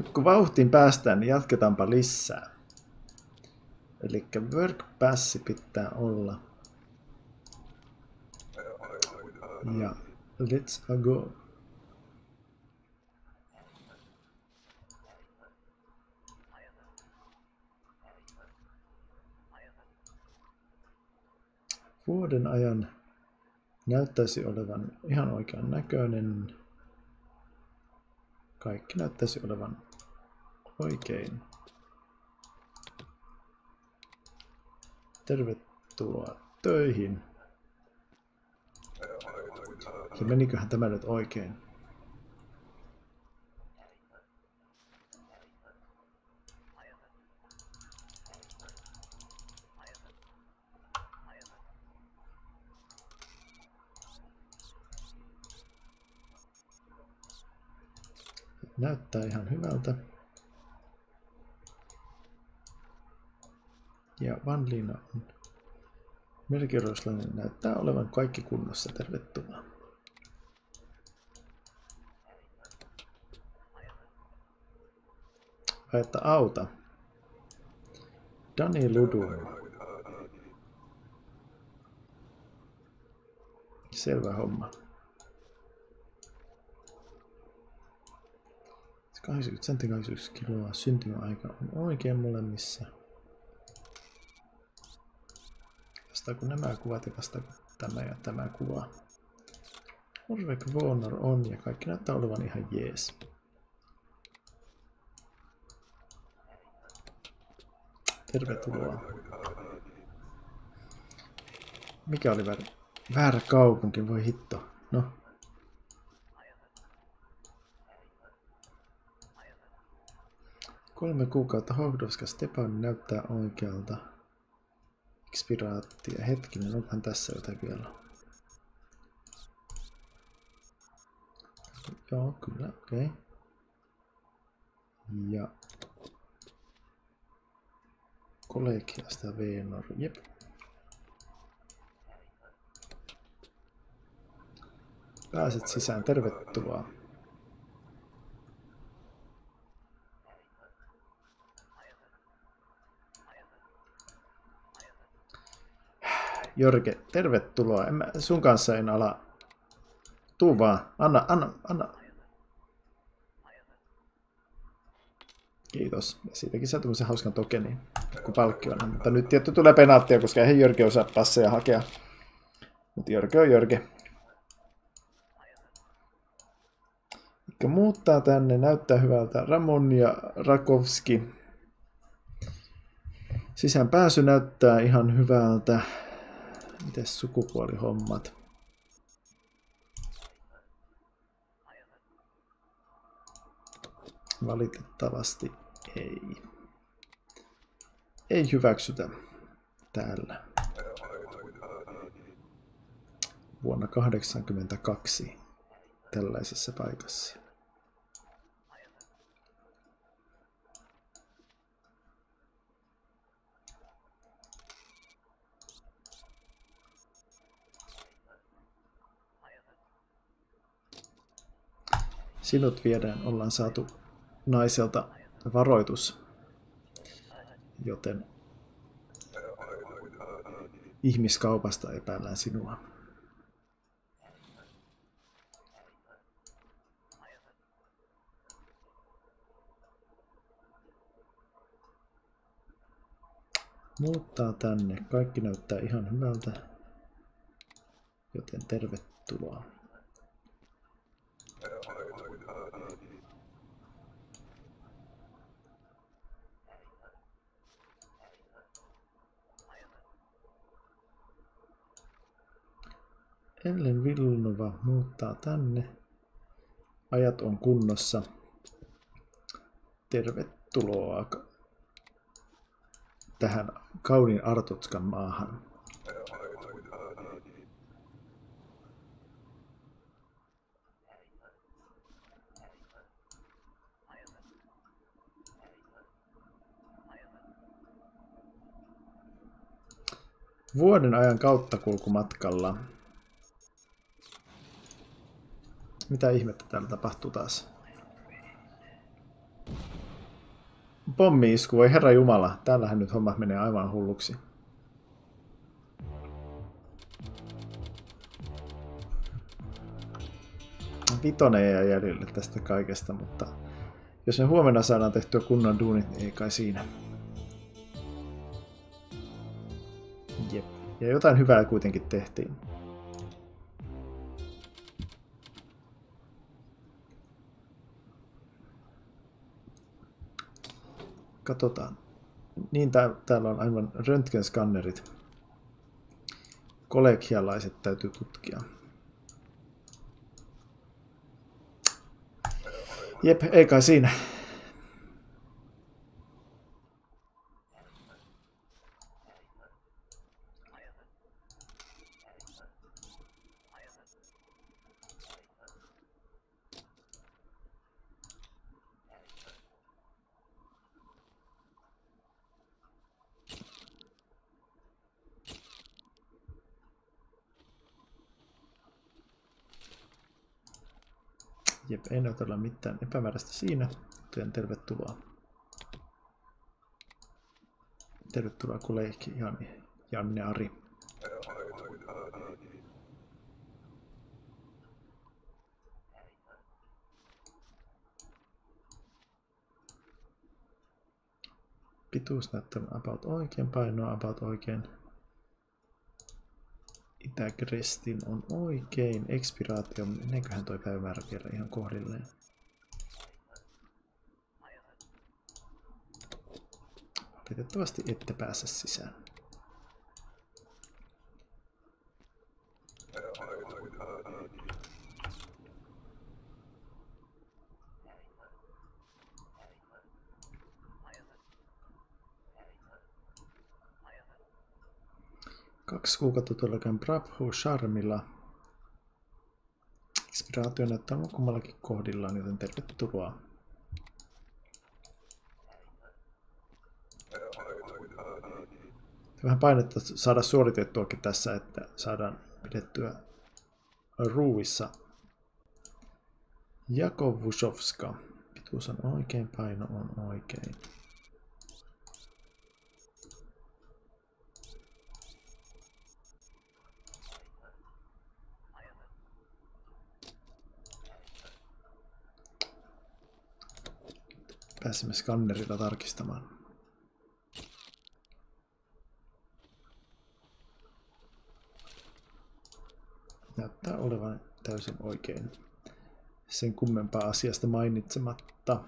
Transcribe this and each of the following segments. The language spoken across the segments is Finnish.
Nyt kun vauhtiin päästään, niin jatketaanpa lisää. Eli work passi pitää olla. Ja let's go. Vuoden ajan näyttäisi olevan ihan oikean näköinen. Kaikki näyttäisi olevan oikein. Tervetuloa töihin. Ja meniköhän tämä nyt oikein? Näyttää ihan hyvältä. Ja Vanliina on Melkiroislainen näyttää olevan kaikki kunnossa. Tervetuloa. Vai että auta. Dani Ludu. Selvä homma. 80 sentti 81 kiloa syntymäaika on oikein molemmissa. Vastaako nämä kuvat ja vastaako tämä ja tämä kuva? Orvek Warner on ja kaikki näyttää olevan ihan jees. Tervetuloa. Mikä oli väärä? Väärä kaupunki, voi hitto. No, Kolme kuukautta Hovdovska Stepan näyttää oikealta. Expiraattia. Hetkinen, onkohan tässä jotain vielä? Joo, kyllä, okei. Okay. Ja kollegiasta Venor, jep. Pääset sisään, tervetuloa. Jörge, tervetuloa. En mä, sun kanssa en ala. Tuu vaan. Anna, anna, anna. Kiitos. Ja siitäkin saa tämmöisen hauskan tokeni, kun palkkiona. Mutta nyt tietty tulee penaattia, koska eihän Jörge osaa passeja hakea. Mutta Jörge on Jörge. Mikä muuttaa tänne, näyttää hyvältä. Ramon ja Rakovski. Sisään pääsy näyttää ihan hyvältä. Mites sukupuolihommat? Valitettavasti ei. Ei hyväksytä täällä. Vuonna 1982 tällaisessa paikassa. Sinut viedään, ollaan saatu naiselta varoitus, joten ihmiskaupasta epäillään sinua. Muuttaa tänne. Kaikki näyttää ihan hyvältä, joten tervetuloa. Ellen Vilnova muuttaa tänne. Ajat on kunnossa. Tervetuloa tähän kauniin Artotskan maahan. Vuoden ajan kauttakulkumatkalla mitä ihmettä täällä tapahtuu taas? pommi-isku, voi herra jumala, täällähän nyt hommat menee aivan hulluksi. Vitonen ja jäljelle tästä kaikesta, mutta jos me huomenna saadaan tehtyä kunnon duunit, niin ei kai siinä. Ja jotain hyvää kuitenkin tehtiin. Katsotaan. Niin, tää, täällä on aivan röntgenskannerit. Kollegialaiset täytyy tutkia. Jep, ei kai siinä. Näytä mitään epämääräistä siinä, joten tervetuloa. Tervetuloa kolleegi Jani, Janne Ari. Pituus näyttää about oikein, painoa about oikein. Itäkrestin on oikein. Expiraatio, meneeköhän toi päivämäärä vielä ihan kohdilleen? Valitettavasti ette pääse sisään. Kaksi kuukautta tuolla Bravo Charmilla. Inspiraatio näyttää kummallakin kohdillaan, joten tervetuloa. Vähän painetta saada suoritettuakin tässä, että saadaan pidettyä ruuissa. Jakovusovska. Pituus on oikein, paino on oikein. Pääsemme skannerilla tarkistamaan. Näyttää olevan täysin oikein. Sen kummempaa asiasta mainitsematta.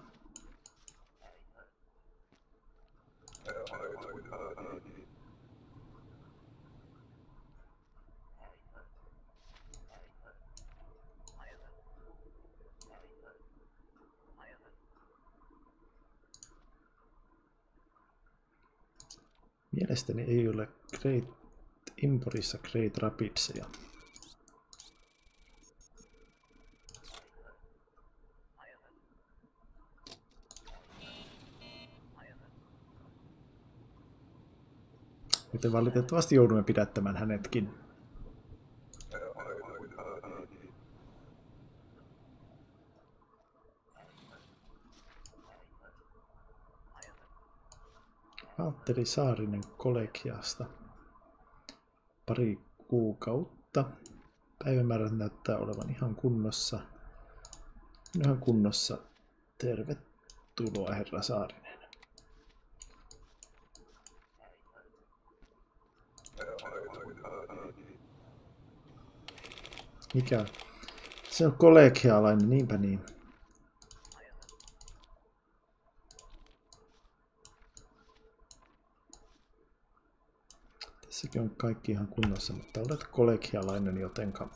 Mielestäni ei ole Great Imporissa Great Rapidsia. Joten valitettavasti joudumme pidättämään hänetkin. Valtteri Saarinen kollegiasta. Pari kuukautta. Päivämäärät näyttää olevan ihan kunnossa. Ihan kunnossa. Tervetuloa herra Saarinen. Mikä? Se on kollegialainen, niinpä niin. Tässäkin on kaikki ihan kunnossa, mutta olet kollegialainen, jotenka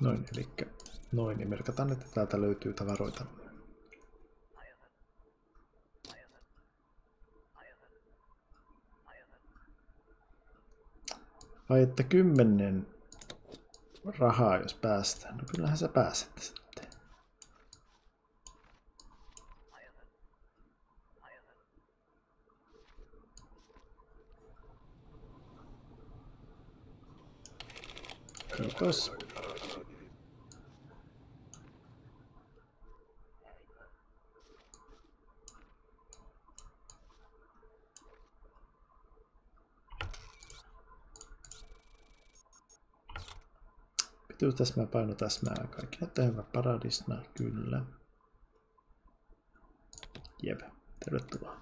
Noin, eli Merkataan, että täältä löytyy tavaroita. Vai että kymmenen rahaa, jos päästään. No kyllähän sä pääset sitten. Kiitos. Pituus täsmää, paino täsmää, kaikki näyttää hyvä. Paradisna, kyllä. Jep, tervetuloa.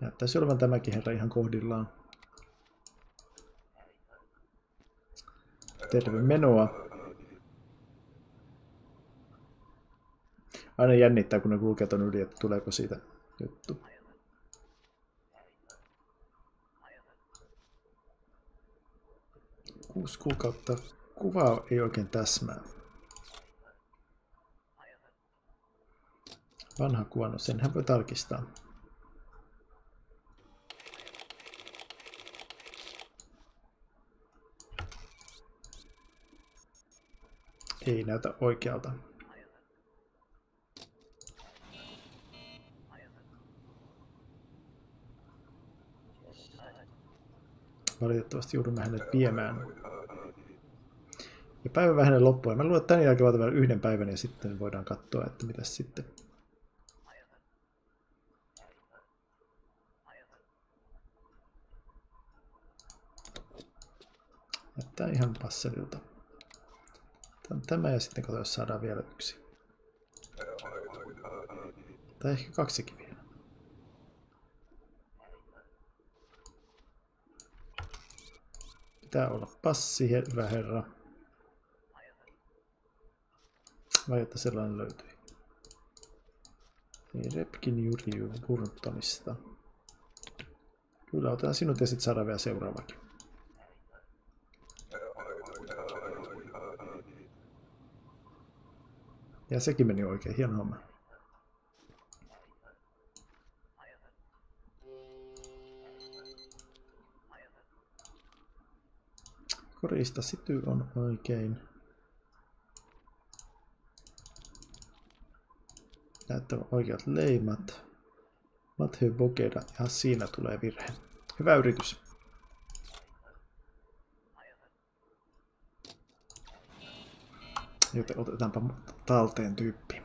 Näyttäisi olevan tämäkin herra ihan kohdillaan. Terve menoa. Aina jännittää, kun ne kulkee ton yli, että tuleeko siitä juttu. Kuusi kuukautta. Kuva ei oikein täsmää. Vanha kuva, no senhän voi tarkistaa. Ei näytä oikealta. Valitettavasti joudumme hänet viemään. Ja päivä vähän loppuu. Mä luulen, että tämän jälkeen vielä yhden päivän ja sitten voidaan katsoa, että mitä sitten. Näyttää ihan passelilta. Tämä ja sitten katsotaan, jos saadaan vielä yksi. Tai ehkä kaksikin vielä. Pitää olla passi, hyvä herra. Vai että sellainen löytyi. Niin, Repkin Juri Burtonista. Kyllä, otetaan sinut ja sitten saadaan vielä seuraavakin. Ja sekin meni oikein, hieno homma. Korista sity on oikein. Näyttää oikeat leimat. Matthew Bogeda, ja siinä tulee virhe. Hyvä yritys. Joten otetaanpa talteen tyyppi.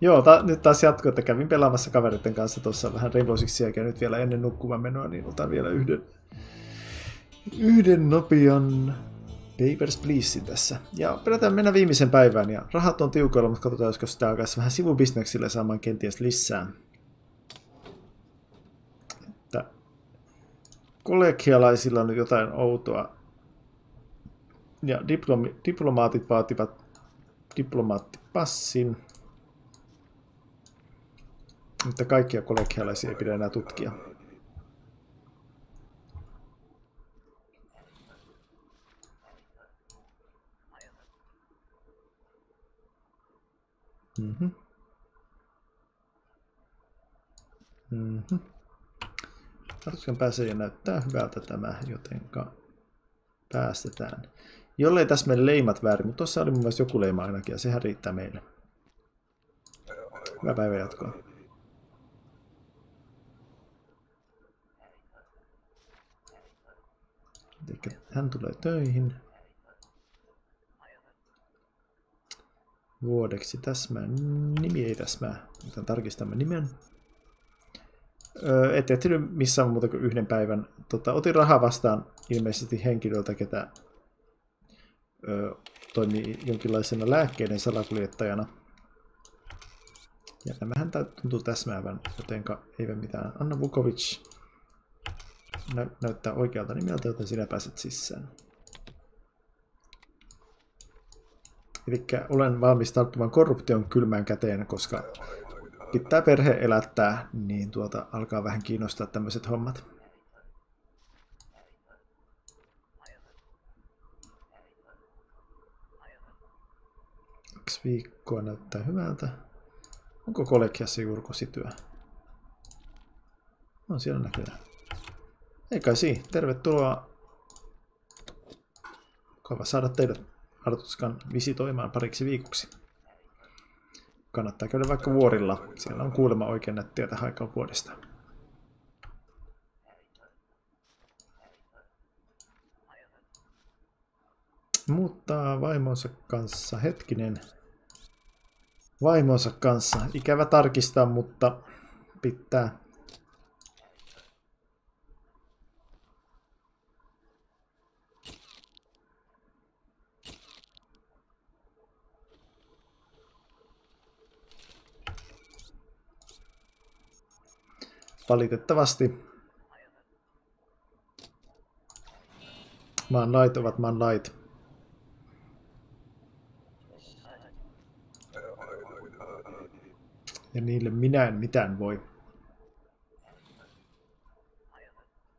Joo, ta- nyt taas jatkuu, että kävin pelaamassa kaveritten kanssa tuossa vähän Rainbow ja nyt vielä ennen nukkuvan menoa, niin otan vielä yhden, yhden nopean Papers, Pleasein tässä. Ja pidetään mennä viimeisen päivään ja rahat on tiukoilla, mutta katsotaan, josko sitä alkaisi vähän sivubisneksille saamaan kenties lisää. Kollegialaisilla on jotain outoa. Ja diplomi, diplomaatit vaativat diplomaattipassin. Mutta kaikkia kollegialaisia ei pidä enää tutkia. Mm-hmm. Mm-hmm. Tarkoituskan pääsee näyttää hyvältä tämä, jotenka päästetään. Jollei tässä mene leimat väärin, mutta tuossa oli mun mielestä joku leima ainakin ja sehän riittää meille. Hyvää päivän jatkoa. Hän tulee töihin. Vuodeksi täsmää. Nimi ei täsmää, tarkistamme nimen et ehtinyt missään muuta kuin yhden päivän. Tota, otin rahaa vastaan ilmeisesti henkilöltä, ketä ö, toimii jonkinlaisena lääkkeiden salakuljettajana. Ja nämähän tuntuu täsmäävän, jotenka ei mitään. Anna Vukovic nä näyttää oikealta nimeltä, joten sinä pääset sisään. Eli olen valmis tarttumaan korruption kylmään käteen, koska pitää perhe elättää, niin tuota alkaa vähän kiinnostaa tämmöiset hommat. Kaksi viikkoa näyttää hyvältä. Onko kollegiassa juurkosityö? On siellä näköjään. Eikä si, tervetuloa. Mukava saada teidät Artuskan visitoimaan pariksi viikoksi. Kannattaa käydä vaikka vuorilla. Siellä on kuulemma oikein nättiä tähän aikaan vuodesta. Muuttaa vaimonsa kanssa. Hetkinen. Vaimonsa kanssa. Ikävä tarkistaa, mutta pitää. Valitettavasti maan lait ovat maan lait. Ja niille minä en mitään voi.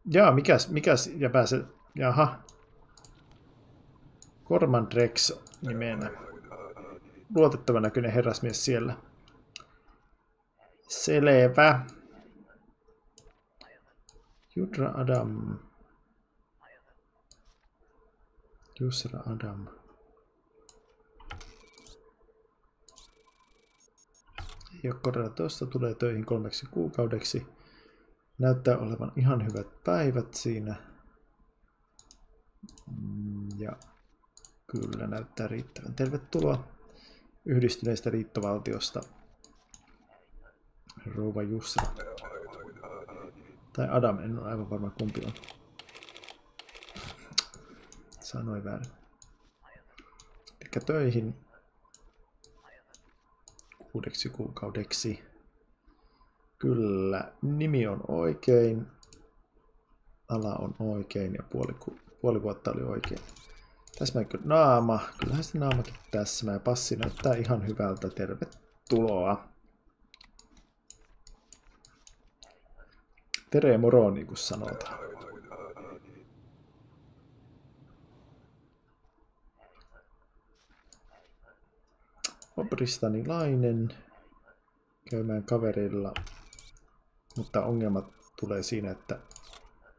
Jaa, mikäs, mikäs, ja pääse, jaha. Korman Rex nimenä. Luotettava näköinen herrasmies siellä. Selvä. Judra Adam. Jusra Adam. Ei ole korjaa tuosta, tulee töihin kolmeksi kuukaudeksi. Näyttää olevan ihan hyvät päivät siinä. Ja kyllä näyttää riittävän. Tervetuloa yhdistyneestä liittovaltiosta. Rouva Jusra. Tai Adam, en ole aivan varma kumpi on. Sanoin väärin. Eli töihin kuudeksi kuukaudeksi. Kyllä, nimi on oikein, ala on oikein ja puoli, puoli vuotta oli oikein. Täsmääkö naama? Kyllähän se naamakin tässä. Ja passi näyttää ihan hyvältä. Tervetuloa. Tere moro, niin kuin sanotaan. Obristanilainen käymään kaverilla, mutta ongelmat tulee siinä, että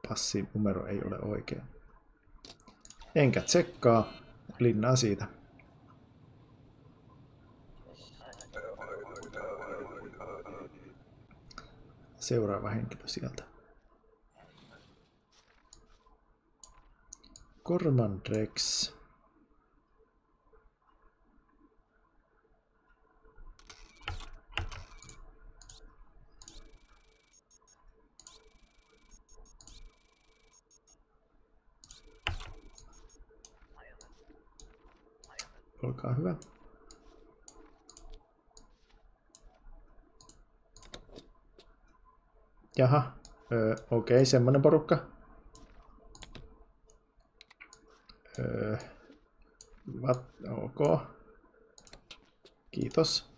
passin numero ei ole oikein. Enkä tsekkaa, linnaa siitä. Seuraava henkilö sieltä. Cormandrex. Olkaa hyvä. Jaha, öö, okei, okay, semmonen porukka. Öö, what? ok. Kiitos.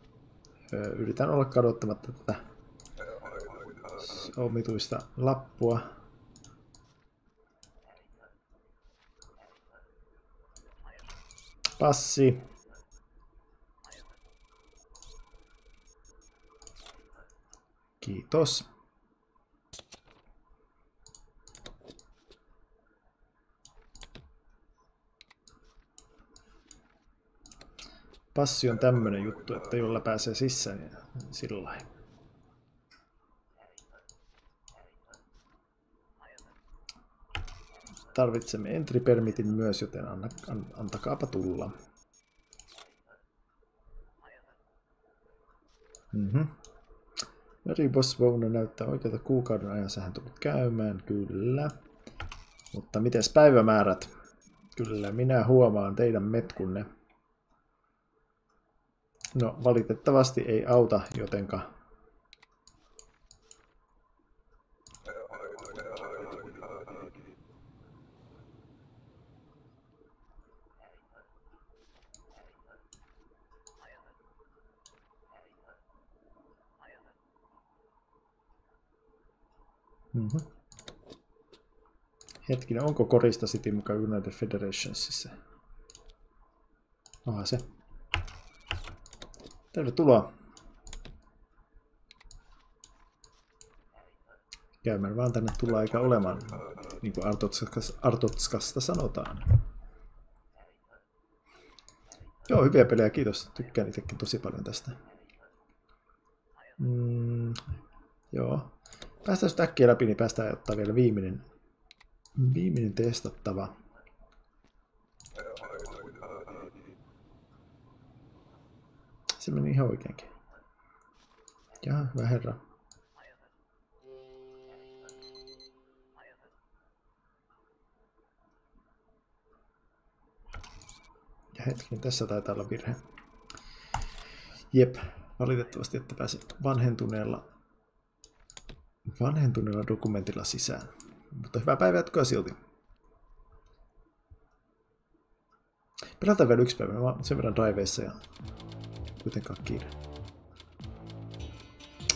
Öö, yritän olla kadottamatta tätä omituista lappua. Passi. Kiitos. Passi on tämmöinen juttu, että jolla pääsee sisään ja sillä. Tarvitsemme entry permitin myös, joten anna, an, antakaapa tulla. Mm-hmm. Boss Vouno näyttää oikealta kuukauden ajan sähän tullut käymään, kyllä. Mutta miten päivämäärät? Kyllä, minä huomaan teidän metkunne. No valitettavasti ei auta, jotenka... Mhm. Hetkinen, onko korista City mukaan United Federationsissa? Onhan se. Tervetuloa. Käymään vaan tänne tulla eikä olemaan, niin kuin Artotskasta sanotaan. Joo, hyviä pelejä, kiitos. Tykkään itsekin tosi paljon tästä. Mm, joo. Päästään sitten äkkiä läpi, niin päästään ottaa vielä viimeinen, viimeinen testattava. Se meni ihan oikeinkin. Ja hyvä herra. Ja hetki, tässä taitaa olla virhe. Jep, valitettavasti että pääse vanhentuneella, vanhentuneella dokumentilla sisään. Mutta hyvää päivää jatkoa silti. Pelataan vielä yksi päivä. Mä sen verran driveissa ja kuitenkaan kiire.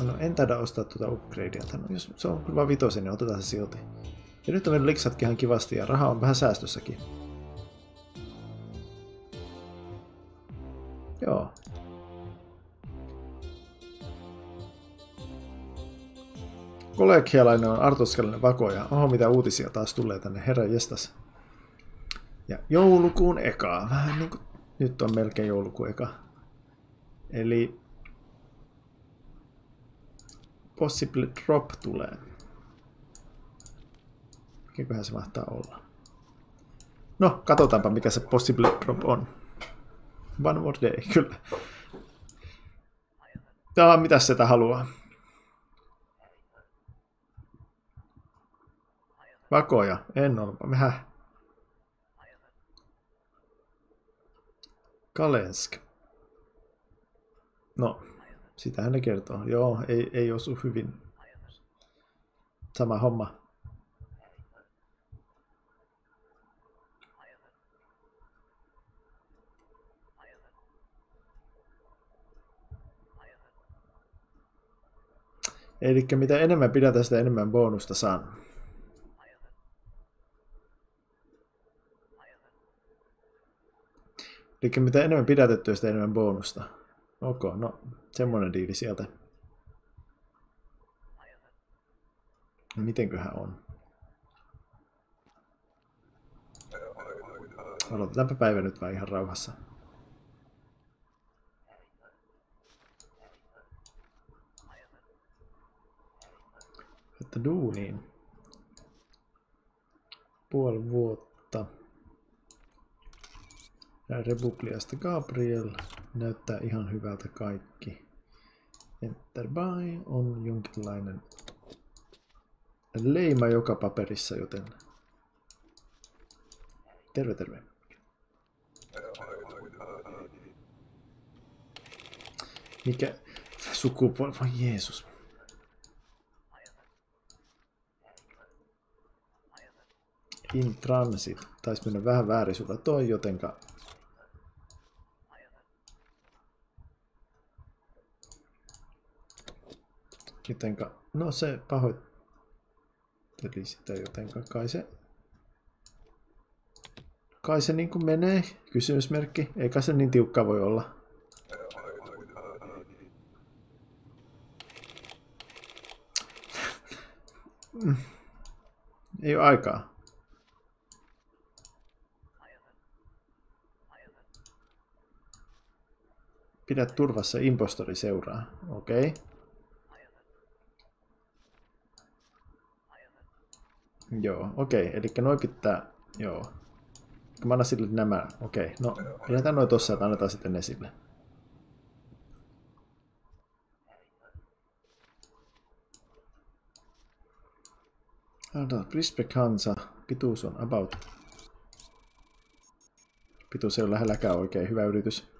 No en taida ostaa tuota upgradea. No, jos se on kyllä vaan vitosen, niin otetaan se silti. Ja nyt on mennyt liksatkin ihan kivasti ja raha on vähän säästössäkin. Joo. Kollegialainen on artoskallinen vakoja. Oho, mitä uutisia taas tulee tänne, herra jestas. Ja joulukuun eka. Vähän niin kuin, nyt on melkein joulukuun eka. Eli Possible Drop tulee. Mikäköhän se mahtaa olla? No, katsotaanpa mikä se Possible Drop on. One more day, kyllä. Tää mitä sitä haluaa? Vakoja, en ole. Vähän. Kalensk. No, sitähän ne kertoo. Joo, ei, ei osu hyvin. Sama homma. Eli mitä enemmän pidätä, sitä enemmän bonusta saan. Eli mitä enemmän pidätettyä, sitä enemmän bonusta. Ok, no semmoinen diili sieltä. Mitenköhän on? Odotetaanpa päivä nyt vaan ihan rauhassa. Että duuniin. Puoli vuotta. Ja Republiasta Gabriel näyttää ihan hyvältä kaikki. Enter by on jonkinlainen leima joka paperissa, joten terve terve. Mikä sukupuoli? Voi Jeesus. In transit. Taisi mennä vähän väärin sulla toi, jotenka Jotenka, no se pahoitteli sitä jotenka, kai se, kai se niin kuin menee, kysymysmerkki, eikä se niin tiukka voi olla. Ei ole aikaa. Pidä turvassa impostori seuraa. Okei. Okay. Joo, okei. Okay. Eli noin pitää... Joo. Mä annan sille nämä. Okei. Okay. No, pidetään noin tossa, että annetaan sitten ne sille. Anta, Brisbane Kansa. Pituus on about. Pituus ei ole lähelläkään oikein hyvä yritys.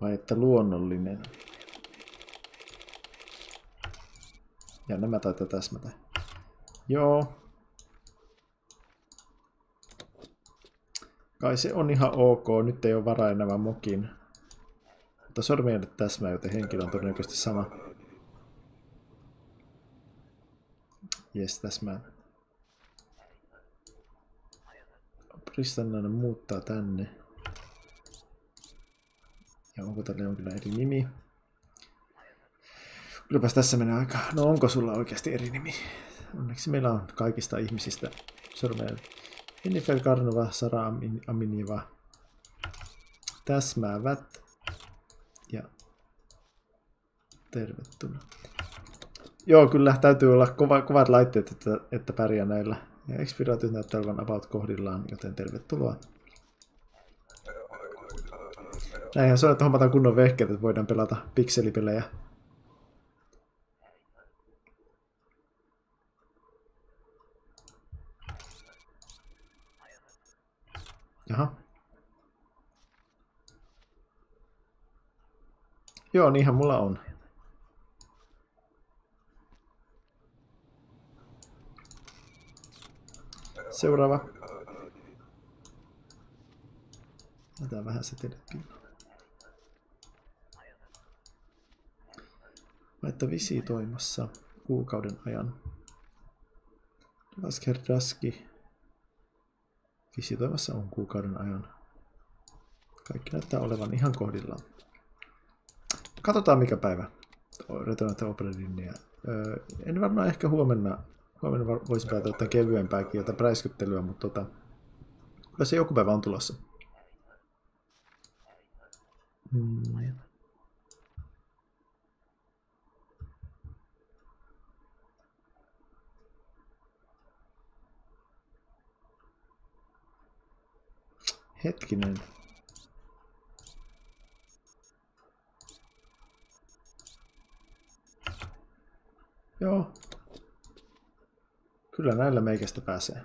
Vai että luonnollinen. Ja nämä taitaa täsmätä. Joo. Kai se on ihan ok. Nyt ei ole varaa enää mokin. mutta sormien täsmää, joten henkilö on todennäköisesti sama. Jes, täsmää. Pristannainen muuttaa tänne. Ja onko tällä jonkinlainen eri nimi? Kylläpäs tässä menee aika. No onko sulla oikeasti eri nimi? Onneksi meillä on kaikista ihmisistä sormeen. Jennifer Karnova, Sara Aminiva, täsmäävät ja tervetuloa. Joo, kyllä täytyy olla kova, kovat laitteet, että, että pärjää näillä. Ja expiraatiot näyttää olevan about kohdillaan, joten tervetuloa. Näinhän se on, että hommataan kunnon vehkeet, että voidaan pelata pikselipelejä. Jaha. Joo, niinhän mulla on. Seuraava. Otetaan vähän setille Laittaa visitoimassa kuukauden ajan. Vasker Daski visitoimassa on kuukauden ajan. Kaikki näyttää olevan ihan kohdillaan. Katsotaan mikä päivä. Return to Operating. En varmaan ehkä huomenna, huomenna voisin päätä ottaa kevyempääkin jotain präiskyttelyä, mutta tota, kyllä se joku päivä on tulossa. Hmm. Hetkinen. Joo. Kyllä näillä meikästä pääsee.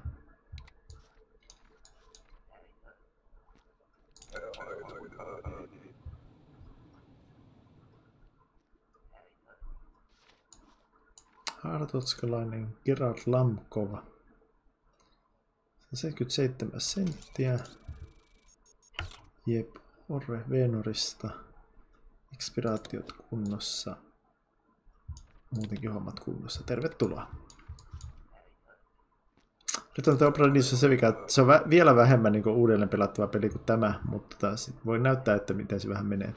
Hartotskalainen Gerard Lamkova. 77 senttiä. Jep, Orre Venorista. Expiraatiot kunnossa. Muutenkin hommat kunnossa. Tervetuloa. Nyt on Opera Niissä se, mikä, se on vielä vähemmän niin uudelleen pelattava peli kuin tämä, mutta taas voi näyttää, että miten se vähän menee.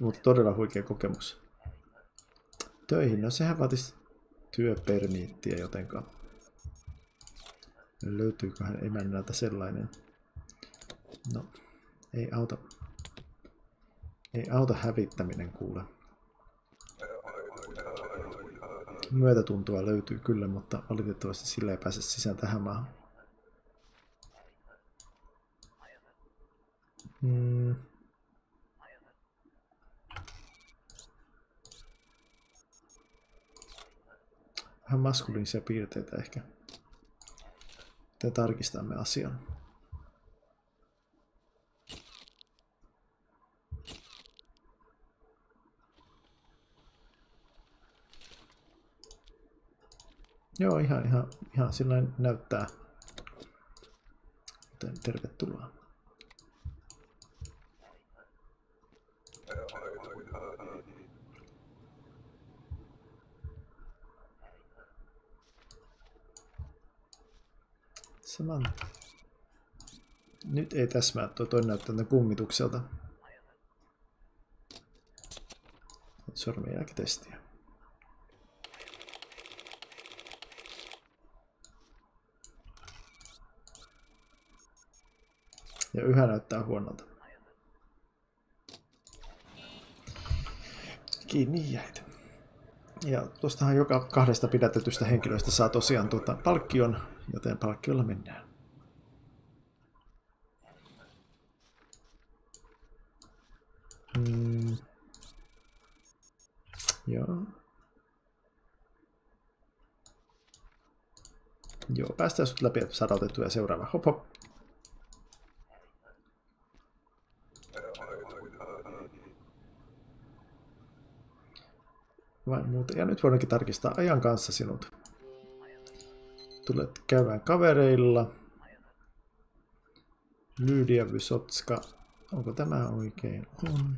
Mutta todella huikea kokemus. Töihin, no sehän vaatisi työpermiittiä jotenka. Löytyyköhän emännältä sellainen? No, ei auta. Ei auta hävittäminen kuule. Myötätuntoa löytyy kyllä, mutta valitettavasti sillä ei pääse sisään tähän maahan. Hmm. Vähän maskuliinisia piirteitä ehkä. Te tarkistamme asian. Joo, ihan, ihan, ihan sillä näyttää. Joten tervetuloa. Saman. Nyt ei täsmää, tuo toinen näyttää kummitukselta. Sormenjälkitestiä. Ja yhä näyttää huonolta. Kiinni jäitä. Ja tuostahan joka kahdesta pidätetystä henkilöistä saa tosiaan tuota palkkion, joten palkkiolla mennään. Mm. Joo. Joo, päästään sut läpi, että saadaan otettua seuraava. Hop hop. Vain muuta. Ja nyt voidaankin tarkistaa ajan kanssa sinut. Tulet käymään kavereilla. Lydia Vysotska Onko tämä oikein? On.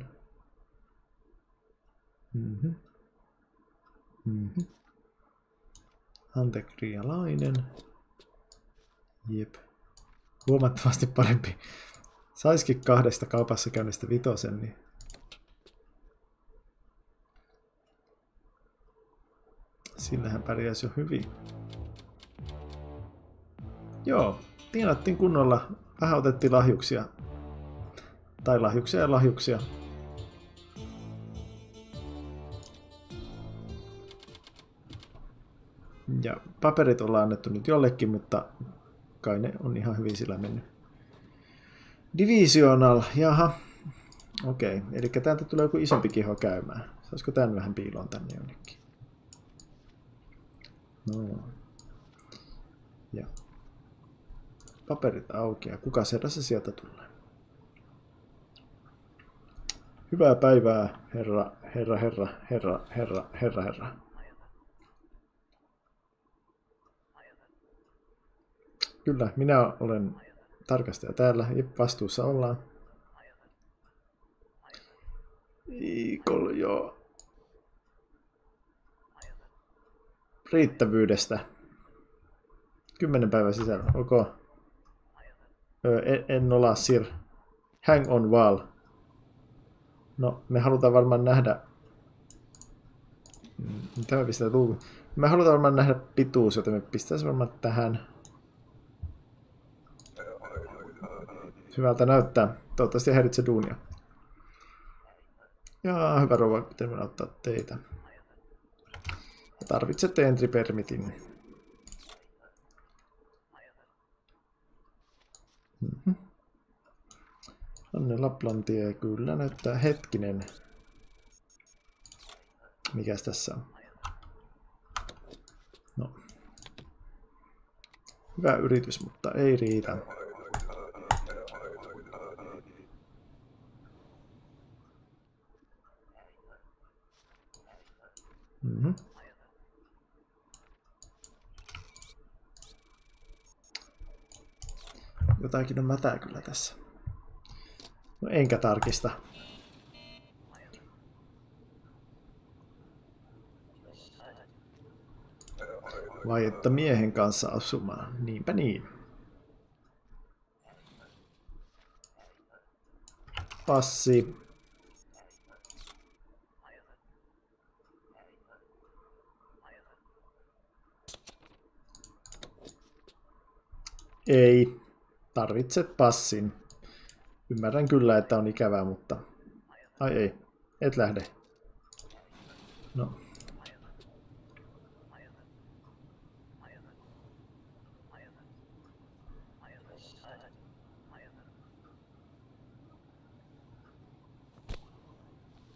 Mhm. Mhm. Antekrialainen. Jep. Huomattavasti parempi. Saisikin kahdesta kaupassa käynnistä vitosen, niin Sillähän pärjäisi jo hyvin. Joo, tienattiin kunnolla. Vähän otettiin lahjuksia. Tai lahjuksia ja lahjuksia. Ja paperit ollaan annettu nyt jollekin, mutta kai ne on ihan hyvin sillä mennyt. Divisional, jaha. Okei, eli täältä tulee joku isompi kiho käymään. Saisiko tän vähän piiloon tänne jonnekin? No. Ja paperit auki ja kuka se sieltä tulee? Hyvää päivää, herra, herra, herra, herra, herra, herra, herra. Kyllä, minä olen tarkastaja täällä ja vastuussa ollaan. Ikol, joo. Riittävyydestä. Kymmenen päivän sisällä, ok. en, en olla sir. Hang on wall. No, me halutaan varmaan nähdä... Me pistetään luukun? Me halutaan varmaan nähdä pituus, joten me pistäisiin varmaan tähän. Hyvältä näyttää. Toivottavasti häiritse duunia. Ja hyvä rouva, miten me auttaa teitä. Tarvitsette entry permitin. Anne Laplantie kyllä näyttää hetkinen. Mikäs tässä on? No. Hyvä yritys, mutta ei riitä. Mm-hmm. Jotakin on mätää kyllä tässä. No enkä tarkista. Vai että miehen kanssa asumaan. Niinpä niin. Passi. Ei. Tarvitset passin. Ymmärrän kyllä, että on ikävää, mutta... Ai ei, et lähde. No.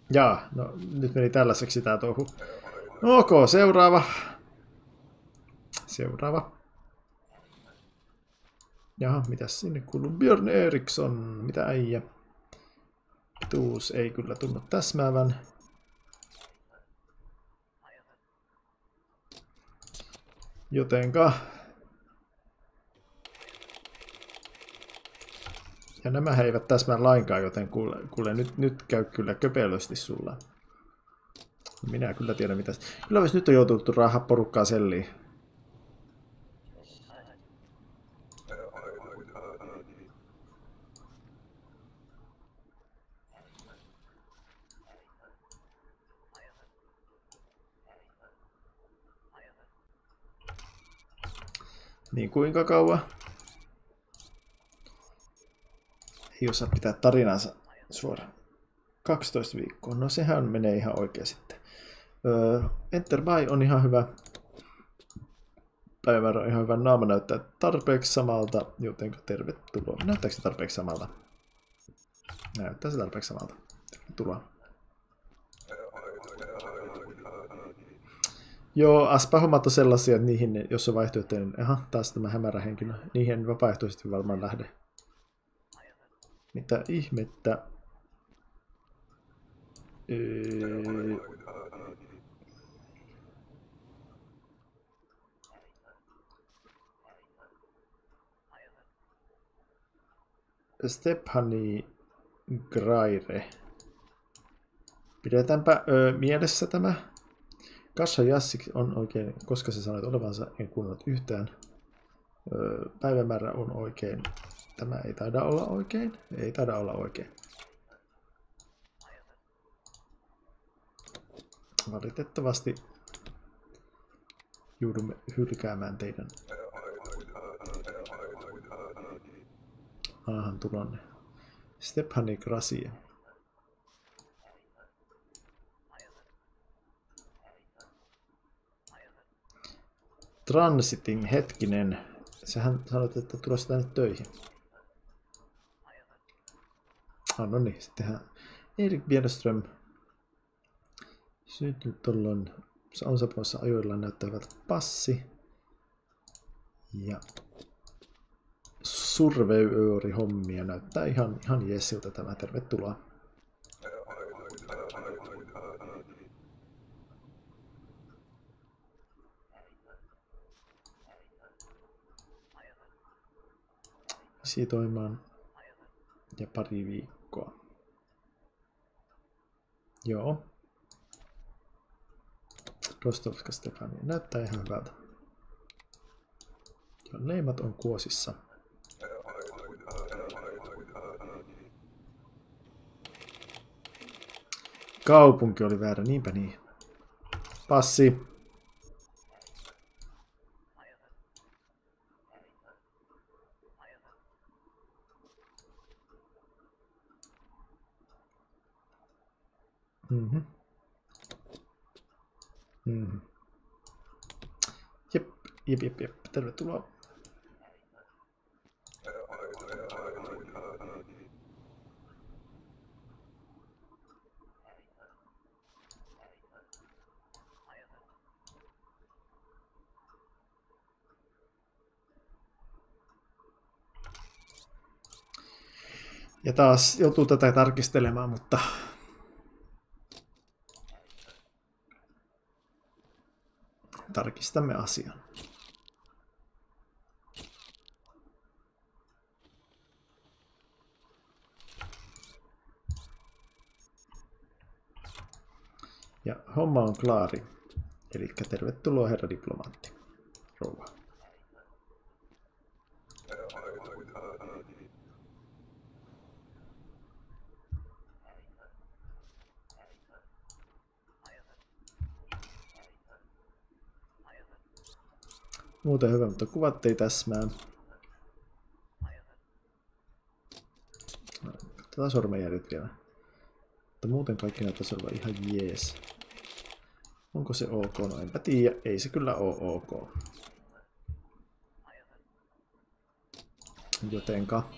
Jaa, no nyt meni tällaiseksi tää touhu. Ok, seuraava. Seuraava. Jaha, mitä sinne kuuluu? Björn Eriksson, mitä äijä? Tuus ei kyllä tunnu täsmäävän. Jotenka... Ja nämä eivät täsmää lainkaan, joten kuule, kuule nyt, nyt käy kyllä köpelösti sulla. Minä kyllä tiedän mitä. Kyllä olisi nyt on joutunut rahaa porukkaa selliin. Niin kuinka kauan? Ei osaa pitää tarinansa suoraan. 12 viikkoa. No sehän menee ihan oikein sitten. Öö, Enter by on ihan hyvä. Päivän on ihan hyvä. Naama näyttää tarpeeksi samalta, joten tervetuloa. Näyttääkö se tarpeeksi samalta? Näyttää se tarpeeksi samalta. Tervetuloa. Joo, Aspa-hommat on sellaisia, että niihin, jos on vaihtoehtoja, niin aha, taas tämä hämärä henkilö, niihin vapaaehtoisesti varmaan lähde. Mitä ihmettä? Öö... Stephanie Graire. Pidetäänpä ö, mielessä tämä. Kassa Jassik on oikein, koska sä sanoit olevansa, en kuunnellut yhtään. Ö, päivämäärä on oikein. Tämä ei taida olla oikein. Ei taida olla oikein. Valitettavasti joudumme hylkäämään teidän maahan tulonne. Stephanie Gracia. Transiting, hetkinen. Sähän sanoit, että tulossa tänne töihin. Ah, no niin, sittenhän Erik Bjerström syntynyt tuolloin on saapumassa ajoilla näyttävät passi. Ja surveyööri hommia näyttää ihan, ihan jessiltä tämä. Tervetuloa. Visitoimaan ja pari viikkoa. Joo. Rostovska Stefania näyttää ihan hyvältä. Ja leimat on kuosissa. Kaupunki oli väärä, niinpä niin. Passi. Mm-hmm. Mm. Jep, jep, jep, jep. Tervetuloa. Ja taas joutuu tätä tarkistelemaan, mutta tarkistamme asian. Ja homma on klaari. Eli tervetuloa herra diplomaatti. Rouva. Muuten hyvä, mutta kuvat ei täsmää. Katsotaan sormenjäljet vielä. Mutta muuten kaikki näyttäisi olla ihan jees. Onko se ok? No enpä tiedä. Ei se kyllä ole ok. Jotenka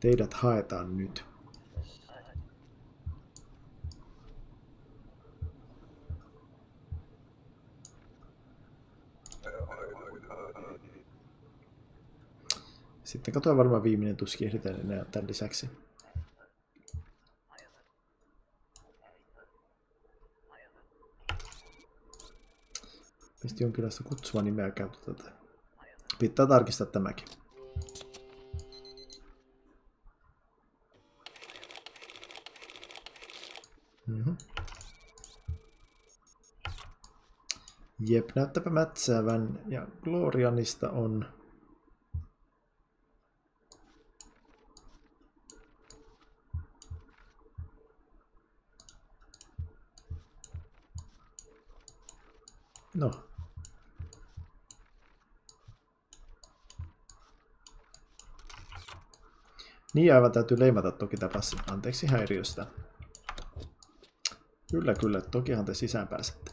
teidät haetaan nyt. Sitten katsotaan varmaan viimeinen tuski ehditään enää tämän lisäksi. Mistä jonkinlaista kutsua nimeä käytä tätä. Pitää tarkistaa tämäkin. Mm-hmm. Jep, näyttäpä mätsäävän. Ja Glorianista on No. Niin aivan täytyy leimata toki tämä passi. Anteeksi häiriöstä. Kyllä, kyllä. Tokihan te sisään pääsette.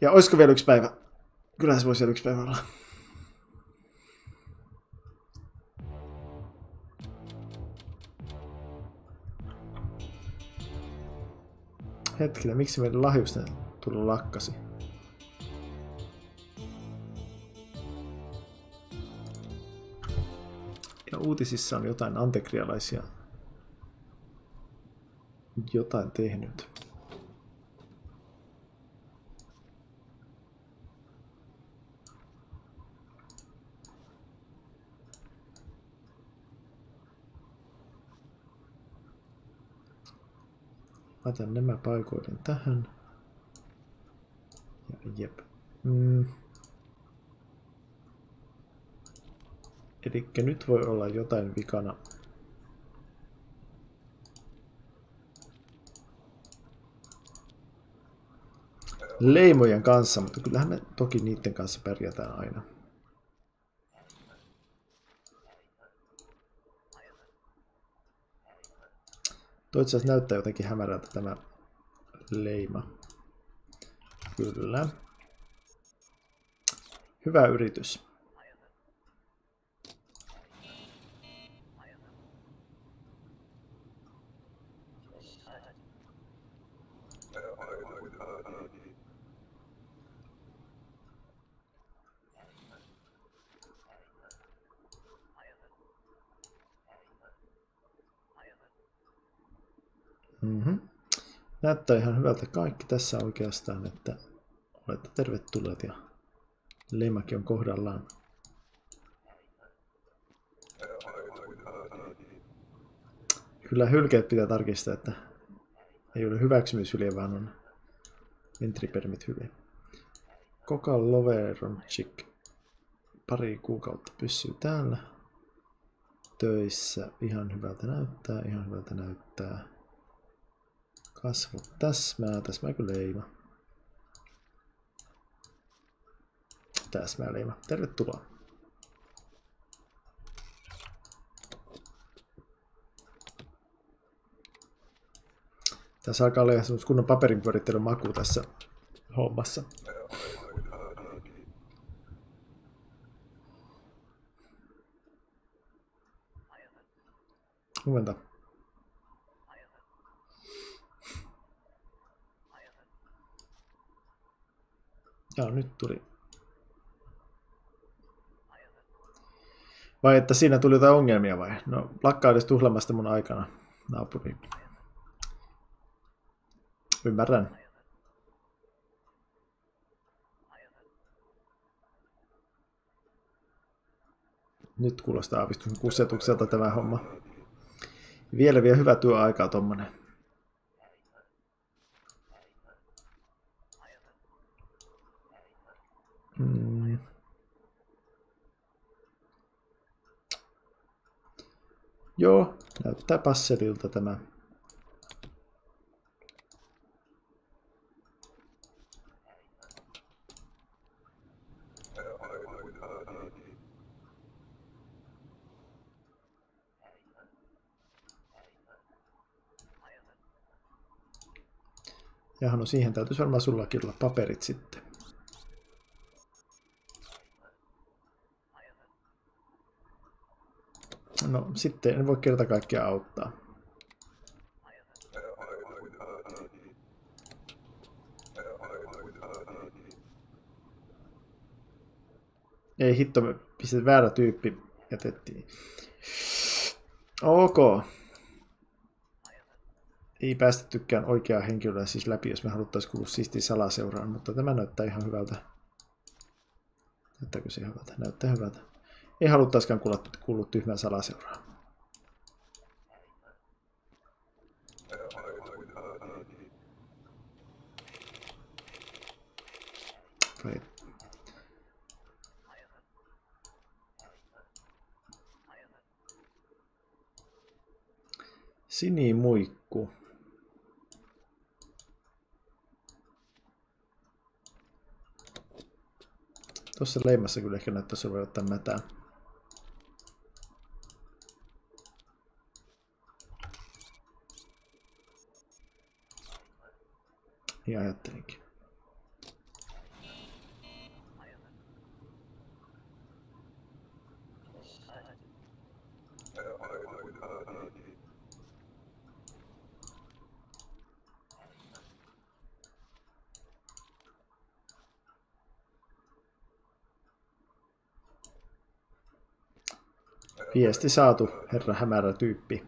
Ja olisiko vielä yksi päivä? Kyllä se voisi vielä yksi päivä olla. Hetkinen, miksi meidän lahjusten Tuli lakkasi. Ja uutisissa on jotain antekrialaisia jotain tehnyt. Laitan nämä paikoiden tähän. Jep. Mm. Eli nyt voi olla jotain vikana. Leimojen kanssa, mutta kyllähän me toki niiden kanssa pärjätään aina. Asiassa näyttää jotenkin hämärältä tämä leima. Kyllä. Hyvä yritys. Mm-hmm. Näyttää ihan hyvältä kaikki tässä oikeastaan, että olette tervetulleet ja leimakin on kohdallaan. Kyllä hylkeet pitää tarkistaa, että ei ole hyväksymishylje, vaan on entripermit hylje. Koka Loveronchik pari kuukautta pysyy täällä töissä. Ihan hyvältä näyttää, ihan hyvältä näyttää. Kasvu täsmää, täsmääkö leima? Täsmää leima. Tervetuloa. Tässä alkaa olla kunnon paperinpyörittelyn maku tässä hommassa. Huomenta. Joo, nyt tuli. Vai että siinä tuli jotain ongelmia vai? No, lakkaa edes tuhlamasta mun aikana, naapuri. Ymmärrän. Nyt kuulostaa aavistuksen kusetukselta tämä homma. Vielä vielä hyvä työaikaa tommonen. Mm. Joo, näyttää passelilta tämä. Jaha, no siihen täytyisi varmaan sullakin olla paperit sitten. No sitten en voi kerta kaikkea auttaa. Ei hitto, me pistettiin väärä tyyppi, jätettiin. Ok. Ei päästettykään oikeaa henkilöä siis läpi, jos me haluttaisiin kuulua siisti salaseuraan, mutta tämä näyttää ihan hyvältä. Näyttääkö se hyvältä? Näyttää hyvältä. Ei haluttaisikaan kuulla, kuulla tyhmää salaseuraa. Vai. Sinimuikku. Tuossa leimassa kyllä ehkä näyttäisi voi ottaa mätää. Niin ajattelinkin. Viesti saatu, herra hämärä tyyppi.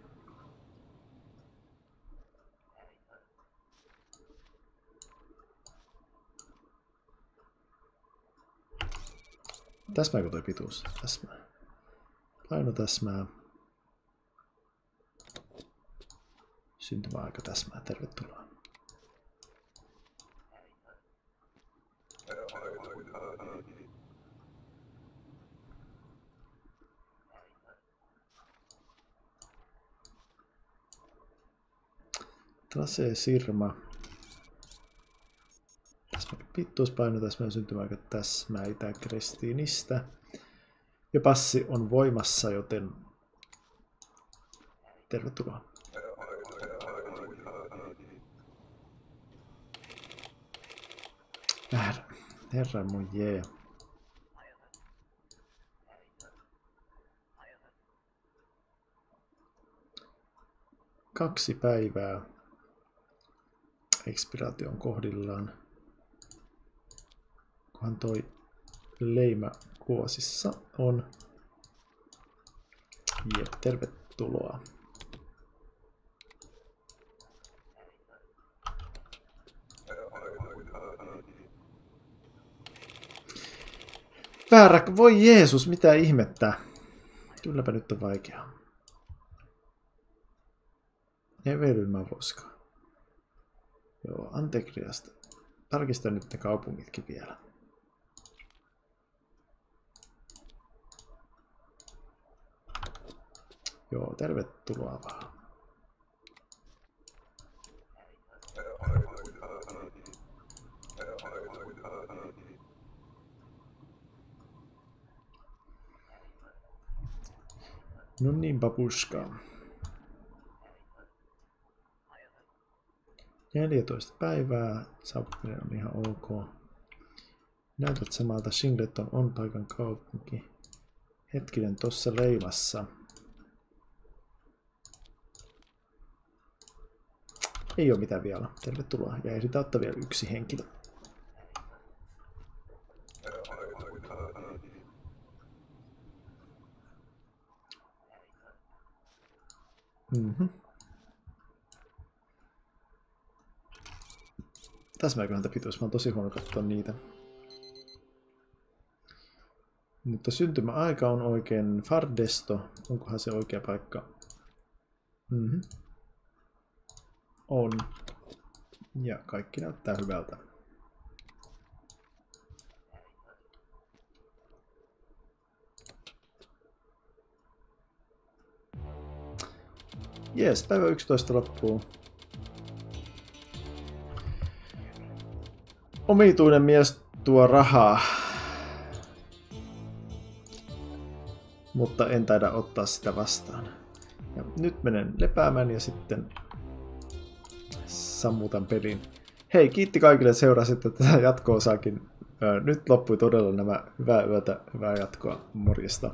Täsmääkö toi pituus? Täsmää. Laino täsmää. Syntymäaika täsmää. Tervetuloa. Trase Sirma. Pittuuspaino, tässä meidän syntymäaika täsmäitä Kristiinistä. Ja passi on voimassa, joten tervetuloa. Herra mun jee. Kaksi päivää expiraation kohdillaan. Kunhan toi leima kuosissa on. Jep, tervetuloa. Väärä, voi Jeesus, mitä ihmettä. Kylläpä nyt on vaikeaa. Evelyn voska. Joo, Antekriasta. Tarkistan nyt ne kaupungitkin vielä. Joo, tervetuloa vaan. No niin, papuska. 14 päivää, saapuminen on ihan ok. Näytät samalta, Shingleton on paikan kaupunki. Hetkinen, tossa leivassa. Ei ole mitään vielä. Tervetuloa. Ja ehditään ottaa vielä yksi henkilö. Mm-hmm. Täsmääköhän tämä pituus? Mä oon tosi huono katsoa niitä. Mutta syntymäaika on oikein Fardesto. Onkohan se oikea paikka? Mm-hmm. On. Ja kaikki näyttää hyvältä. Jees, päivä 11 loppuu. Omituinen mies tuo rahaa. Mutta en taida ottaa sitä vastaan. Ja nyt menen lepäämään ja sitten sammutan pelin. Hei, kiitti kaikille, seurasitte tätä jatko-osaakin. Nyt loppui todella nämä hyvää yötä, hyvää jatkoa, morjesta.